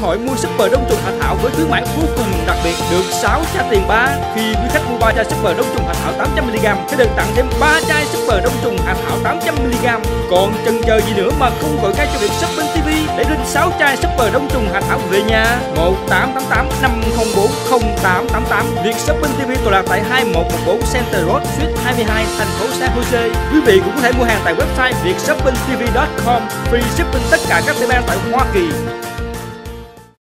hội mua super đông trùng hạ thảo với khuyến mãi vô cùng đặc biệt được 6 chai tiền 3 khi quý khách mua 3 chai super đông trùng hạ thảo 800mg sẽ được tặng thêm 3 chai super đông trùng hạ thảo 800mg. Còn chần chờ gì nữa mà không gọi ngay cho việc Shopping TV để lên 6 chai super đông trùng hạ thảo về nhà 1888 504 0888 Việc Shopping TV tọa lạc tại 2114 Center Road, Suite 22, thành phố San Jose. Quý vị cũng có thể mua hàng tại website vietshoppingtv.com free shipping tất cả các địa bàn tại Hoa Kỳ.